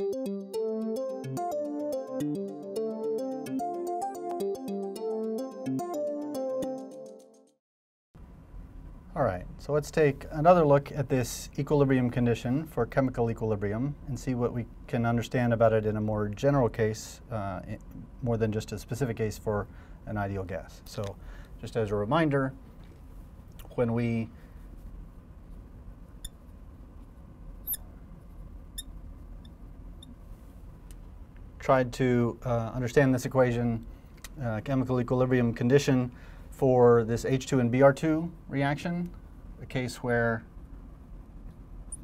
All right, so let's take another look at this equilibrium condition for chemical equilibrium and see what we can understand about it in a more general case, uh, more than just a specific case for an ideal gas. So just as a reminder, when we tried to uh, understand this equation, uh, chemical equilibrium condition, for this H2 and Br2 reaction, a case where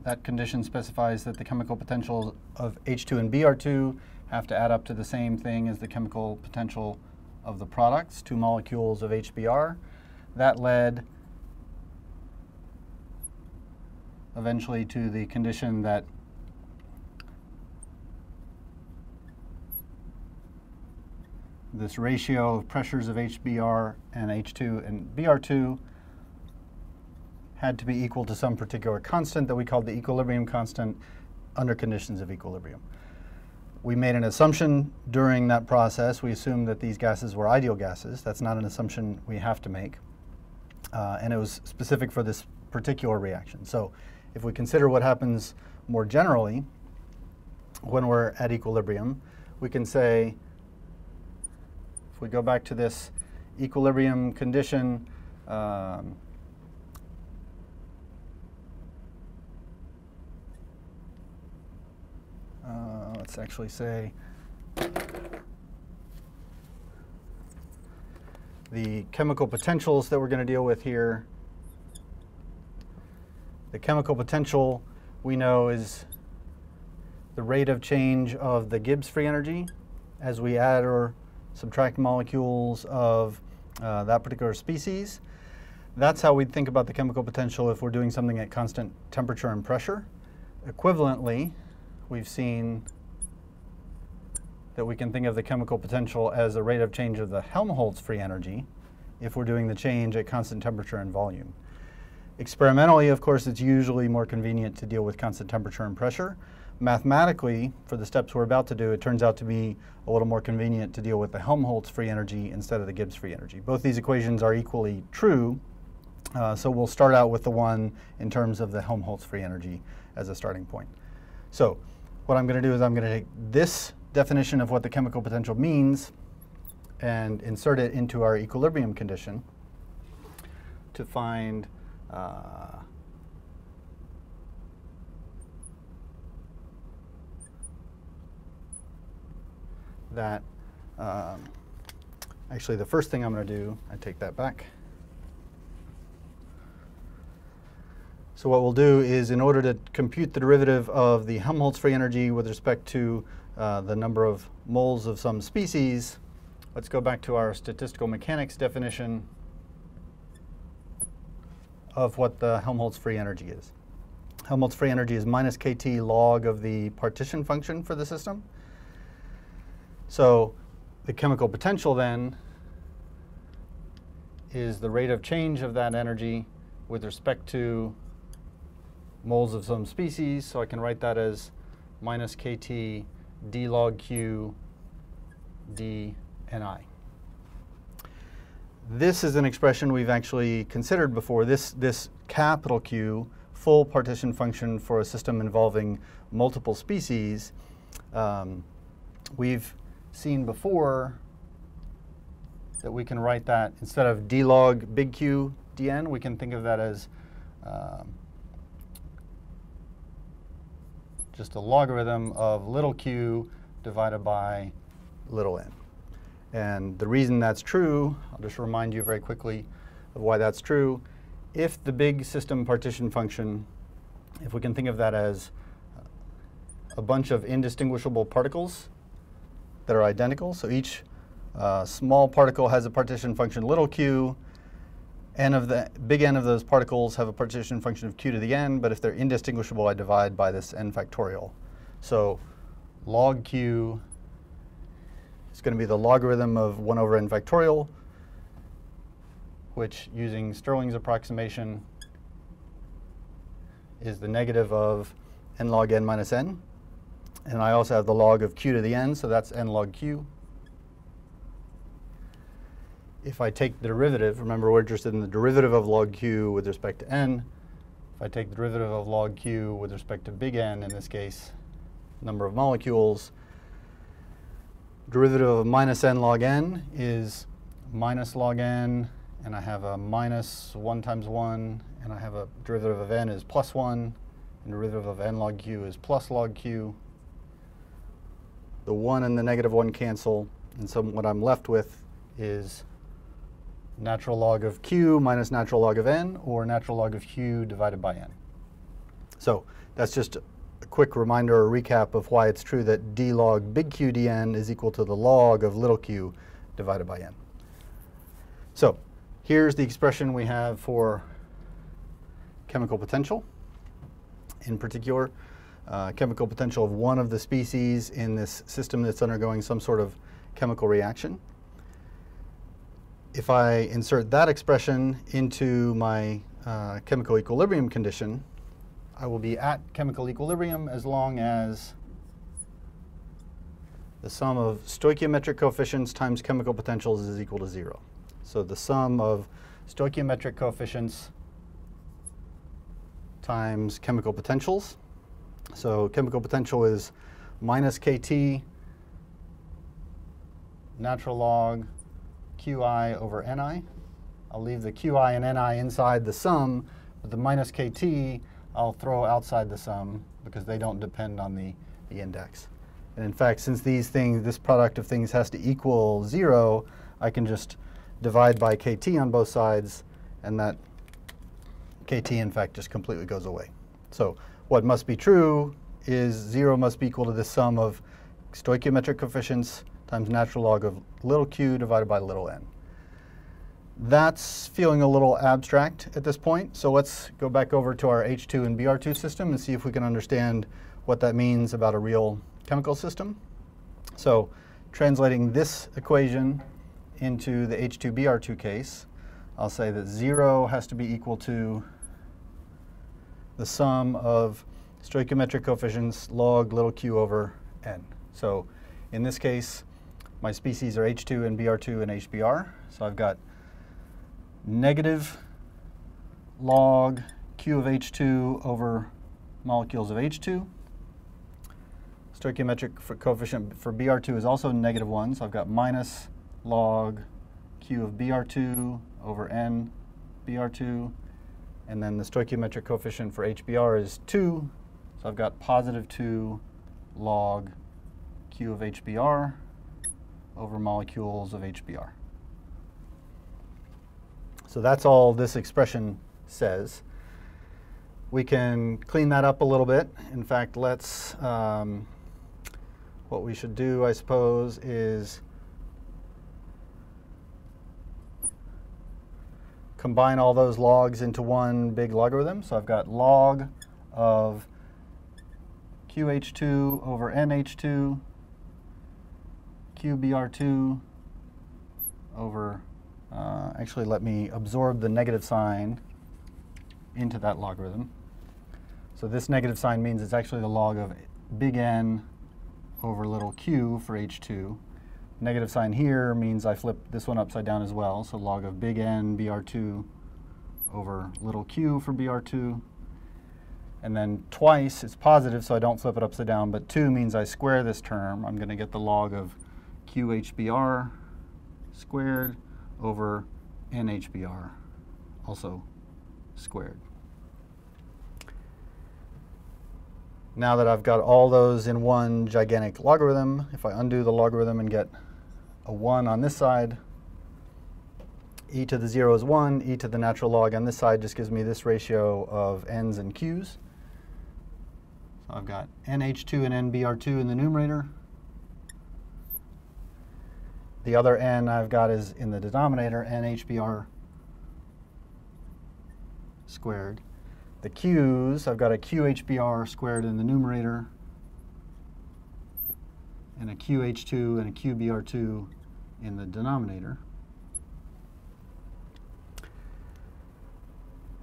that condition specifies that the chemical potentials of H2 and Br2 have to add up to the same thing as the chemical potential of the products, two molecules of HBr. That led eventually to the condition that this ratio of pressures of HBr and H2 and Br2 had to be equal to some particular constant that we called the equilibrium constant under conditions of equilibrium. We made an assumption during that process. We assumed that these gases were ideal gases. That's not an assumption we have to make. Uh, and it was specific for this particular reaction. So if we consider what happens more generally when we're at equilibrium, we can say if we go back to this equilibrium condition, um, uh, let's actually say the chemical potentials that we're going to deal with here. The chemical potential we know is the rate of change of the Gibbs free energy as we add or subtract molecules of uh, that particular species. That's how we'd think about the chemical potential if we're doing something at constant temperature and pressure. Equivalently, we've seen that we can think of the chemical potential as the rate of change of the Helmholtz free energy if we're doing the change at constant temperature and volume. Experimentally, of course, it's usually more convenient to deal with constant temperature and pressure, mathematically, for the steps we're about to do, it turns out to be a little more convenient to deal with the Helmholtz free energy instead of the Gibbs free energy. Both these equations are equally true, uh, so we'll start out with the one in terms of the Helmholtz free energy as a starting point. So what I'm going to do is I'm going to take this definition of what the chemical potential means and insert it into our equilibrium condition to find uh, that um, actually the first thing I'm going to do, I take that back. So what we'll do is in order to compute the derivative of the Helmholtz free energy with respect to uh, the number of moles of some species, let's go back to our statistical mechanics definition of what the Helmholtz free energy is. Helmholtz free energy is minus kT log of the partition function for the system. So the chemical potential then is the rate of change of that energy with respect to moles of some species. So I can write that as minus kT d log q d ni. This is an expression we've actually considered before. This, this capital Q full partition function for a system involving multiple species, um, we've seen before that we can write that instead of d log big Q dn, we can think of that as um, just a logarithm of little q divided by little n. And the reason that's true, I'll just remind you very quickly of why that's true. If the big system partition function, if we can think of that as a bunch of indistinguishable particles that are identical. So each uh, small particle has a partition function little q. N of the big N of those particles have a partition function of q to the n, but if they're indistinguishable, I divide by this n factorial. So log q is going to be the logarithm of 1 over n factorial, which using Stirling's approximation is the negative of n log n minus n. And I also have the log of q to the n, so that's n log q. If I take the derivative, remember we're interested in the derivative of log q with respect to n. If I take the derivative of log q with respect to big N, in this case, number of molecules, derivative of minus n log n is minus log n, and I have a minus 1 times 1, and I have a derivative of n is plus 1, and derivative of n log q is plus log q. The 1 and the negative 1 cancel, and so what I'm left with is natural log of q minus natural log of n, or natural log of q divided by n. So that's just a quick reminder or recap of why it's true that d log big Q dn is equal to the log of little q divided by n. So here's the expression we have for chemical potential. In particular, uh, chemical potential of one of the species in this system that's undergoing some sort of chemical reaction. If I insert that expression into my uh, chemical equilibrium condition, I will be at chemical equilibrium as long as the sum of stoichiometric coefficients times chemical potentials is equal to zero. So the sum of stoichiometric coefficients times chemical potentials. So chemical potential is minus kT natural log qi over ni. I'll leave the qi and ni inside the sum, but the minus kT I'll throw outside the sum because they don't depend on the, the index. And in fact, since these things, this product of things has to equal zero, I can just divide by kt on both sides, and that kt, in fact, just completely goes away. So what must be true is 0 must be equal to the sum of stoichiometric coefficients times natural log of little q divided by little n. That's feeling a little abstract at this point, so let's go back over to our H2 and Br2 system and see if we can understand what that means about a real chemical system. So translating this equation into the H2Br2 case, I'll say that 0 has to be equal to the sum of stoichiometric coefficients log little q over n. So in this case, my species are H2 and Br2 and HBr. So I've got negative log Q of H2 over molecules of H2. Stoichiometric coefficient for Br2 is also negative 1, so I've got minus log Q of Br2 over N Br2. And then the stoichiometric coefficient for HBr is 2, so I've got positive 2 log Q of HBr over molecules of HBr. So that's all this expression says. We can clean that up a little bit. In fact, let's, um, what we should do, I suppose, is combine all those logs into one big logarithm. So I've got log of QH2 over NH2, QBR2 over uh, actually, let me absorb the negative sign into that logarithm. So this negative sign means it's actually the log of big N over little q for H2. Negative sign here means I flip this one upside down as well. So log of big N BR2 over little q for BR2. And then twice, it's positive, so I don't flip it upside down, but 2 means I square this term. I'm going to get the log of QHBR squared over NHBR, also squared. Now that I've got all those in one gigantic logarithm, if I undo the logarithm and get a 1 on this side, e to the 0 is 1, e to the natural log on this side just gives me this ratio of n's and q's. So I've got nh2 and nbr2 in the numerator, the other n I've got is in the denominator, NHBR squared. The q's, I've got a QHBR squared in the numerator, and a QH2 and a QBR2 in the denominator.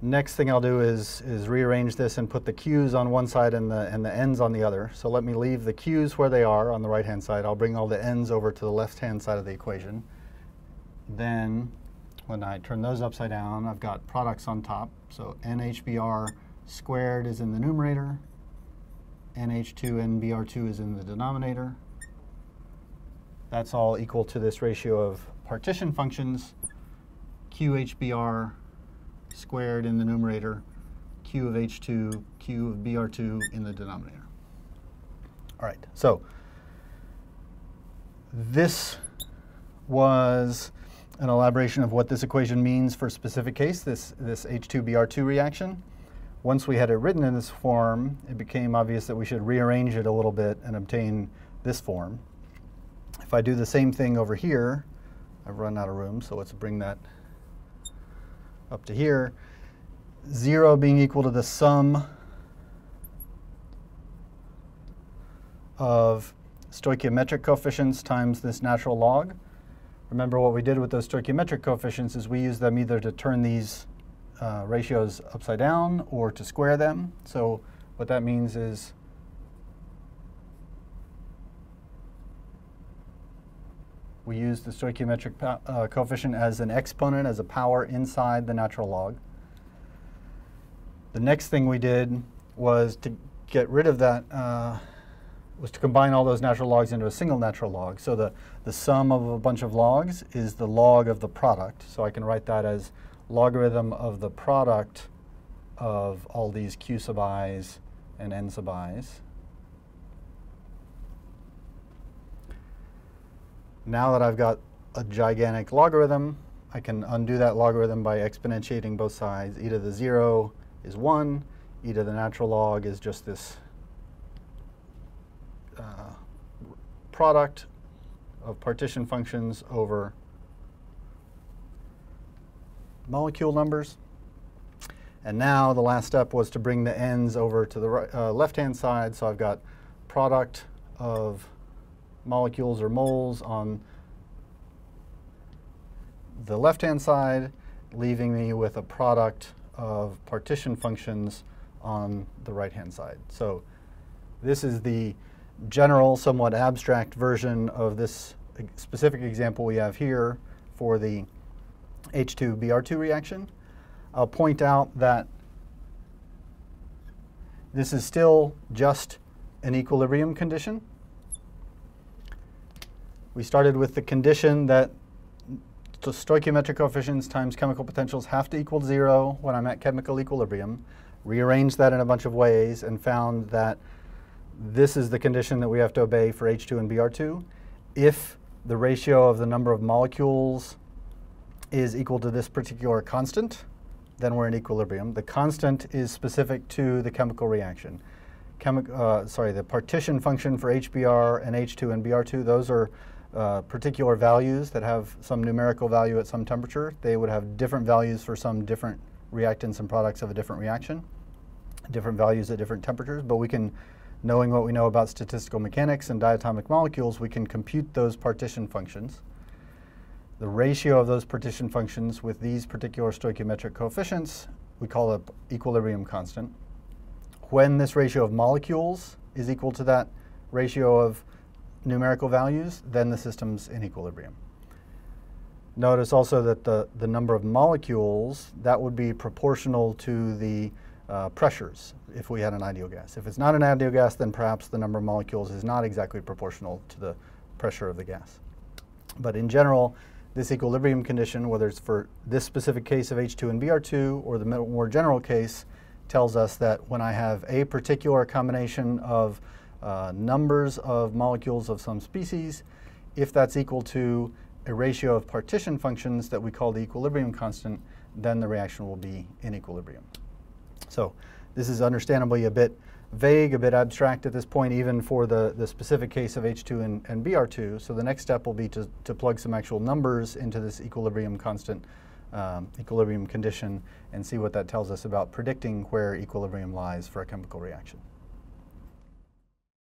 Next thing I'll do is, is rearrange this and put the Q's on one side and the, and the N's on the other. So let me leave the Q's where they are on the right-hand side. I'll bring all the N's over to the left-hand side of the equation. Then when I turn those upside down, I've got products on top. So NHBR squared is in the numerator. NH2NBR2 is in the denominator. That's all equal to this ratio of partition functions, QHBR squared in the numerator, q of h2, q of br2 in the denominator. All right, so this was an elaboration of what this equation means for a specific case, this, this H2Br2 reaction. Once we had it written in this form, it became obvious that we should rearrange it a little bit and obtain this form. If I do the same thing over here, I've run out of room, so let's bring that up to here, 0 being equal to the sum of stoichiometric coefficients times this natural log. Remember what we did with those stoichiometric coefficients is we used them either to turn these uh, ratios upside down or to square them. So what that means is we use the stoichiometric uh, coefficient as an exponent, as a power inside the natural log. The next thing we did was to get rid of that, uh, was to combine all those natural logs into a single natural log. So the, the sum of a bunch of logs is the log of the product. So I can write that as logarithm of the product of all these q sub i's and n sub i's. Now that I've got a gigantic logarithm, I can undo that logarithm by exponentiating both sides. e to the 0 is 1, e to the natural log is just this uh, product of partition functions over molecule numbers. And now the last step was to bring the n's over to the right, uh, left-hand side. So I've got product of molecules or moles on the left-hand side, leaving me with a product of partition functions on the right-hand side. So this is the general, somewhat abstract version of this specific example we have here for the H2Br2 reaction. I'll point out that this is still just an equilibrium condition. We started with the condition that the stoichiometric coefficients times chemical potentials have to equal zero when I'm at chemical equilibrium. Rearranged that in a bunch of ways and found that this is the condition that we have to obey for H2 and Br2. If the ratio of the number of molecules is equal to this particular constant, then we're in equilibrium. The constant is specific to the chemical reaction. Chemi uh, sorry, the partition function for HBr and H2 and Br2, those are uh, particular values that have some numerical value at some temperature. They would have different values for some different reactants and products of a different reaction, different values at different temperatures, but we can, knowing what we know about statistical mechanics and diatomic molecules, we can compute those partition functions. The ratio of those partition functions with these particular stoichiometric coefficients, we call it equilibrium constant. When this ratio of molecules is equal to that ratio of numerical values, then the system's in equilibrium. Notice also that the, the number of molecules, that would be proportional to the uh, pressures if we had an ideal gas. If it's not an ideal gas, then perhaps the number of molecules is not exactly proportional to the pressure of the gas. But in general, this equilibrium condition, whether it's for this specific case of H2 and Br2 or the more general case, tells us that when I have a particular combination of uh, numbers of molecules of some species, if that's equal to a ratio of partition functions that we call the equilibrium constant, then the reaction will be in equilibrium. So this is understandably a bit vague, a bit abstract at this point, even for the, the specific case of H2 and, and Br2. So the next step will be to, to plug some actual numbers into this equilibrium constant, um, equilibrium condition, and see what that tells us about predicting where equilibrium lies for a chemical reaction.